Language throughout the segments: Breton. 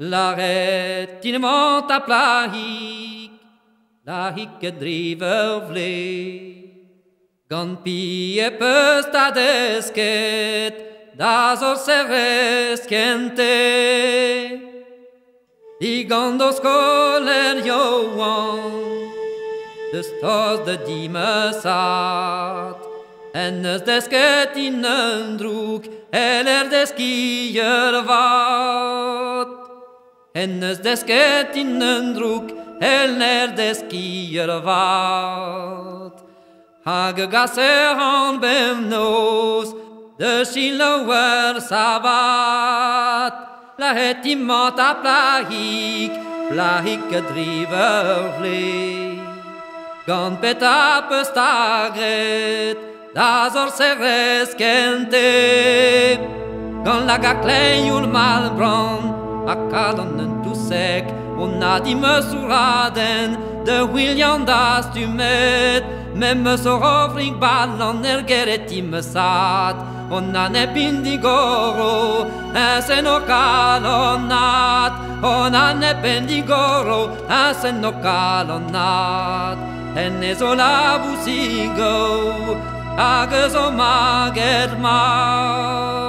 Laret tinement a plahik, lahik e driver vle. Gant pi e peus ta desket, da zor se reskente. Digant o skoler joan, de stos de dimesat. En eus desket in un drouk, el er deskier vat. Hennes desket in en druk, el ner deskier vat. Hage gasser an bem nos, de chilower savat. La het imant a plahik, plahik driver vle. Gant pet a peus tagret, da zor serres kente. Gant la gakleioul mal bron, a kadon sec On a di me De William das tu met. Mem me so rovring bal an er geret i me sat On an e pindigoro En se no kalonat On an e pindigoro En se no kalonat En zo la busigo Hag zo o maget mat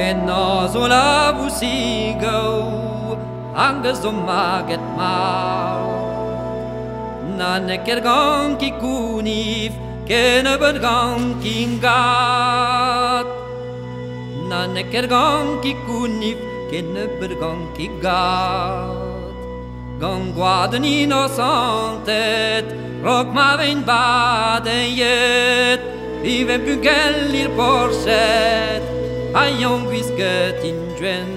En noz o la gau Angez o maget mau Na neker gant ki kounif Ken ebet gant ki ngat. Na neker gant ki kounif Ken ebet gant ki gat Gant gwaad an inosantet Rok ma vein baden yet Ivem kugellir porset a yon gwisket in djuen.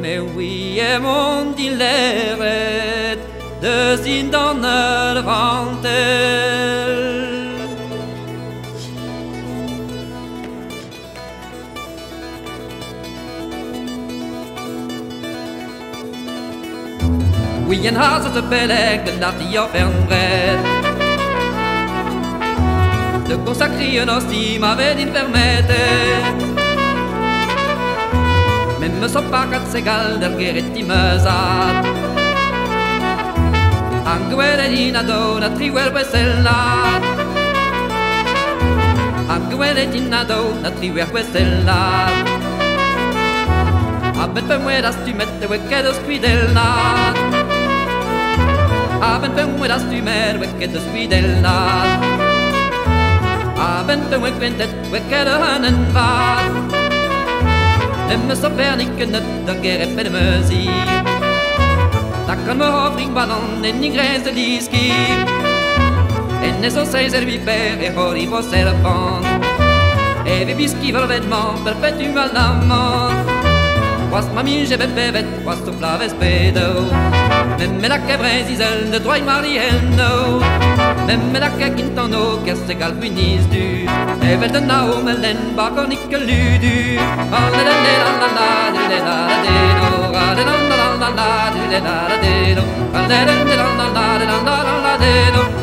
Me oui mont di leret, de zin dan ur vantel. Oui en has eus a beleg de lati a fernret De consacri un ostim avet in permettre. em eus o pakat segal der geret timezat An gweret in a don a triwer besellat An gweret in a don a triwer besellat A pe mueras tu met te weket eus kuidelnat A bet pe mueras tu mer weket eus kuidelnat A bet pe wek ventet we eo an vat. Dem så bär icke nötter, äppel, mösi Tackan med havring, banan, en i gräset liski Enne så säger vi bär, e har i vår serpan E vi biskivar vedman, perpetuum al namman Quas mami je ben bevet, quas tu flaves pedo Memme la quebrez izel, de toi mariendo Men me a kek in tan o kest egal du Evel den a o melen bak an ikke ludu Alle den de la la la du le la la de do Alle den la la la du le la la de do Alle den de la la la de la la la de do